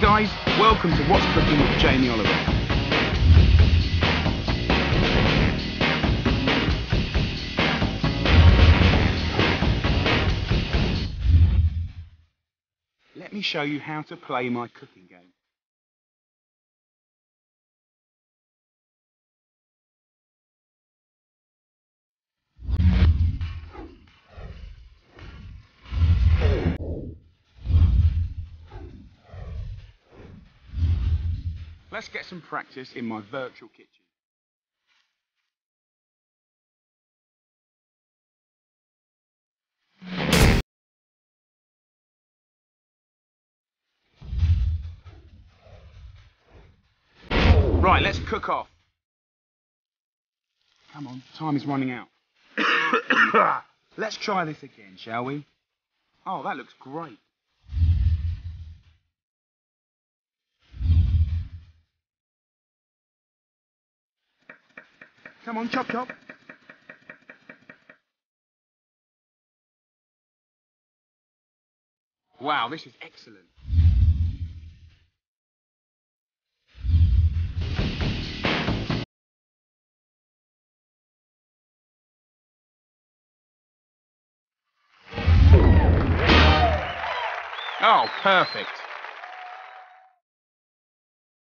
guys, welcome to What's Cooking with Jamie Oliver. Let me show you how to play my cooking game. Let's get some practice in my virtual kitchen. Right, let's cook off. Come on, time is running out. let's try this again, shall we? Oh, that looks great. Come on, chop chop. Wow, this is excellent. Oh, perfect.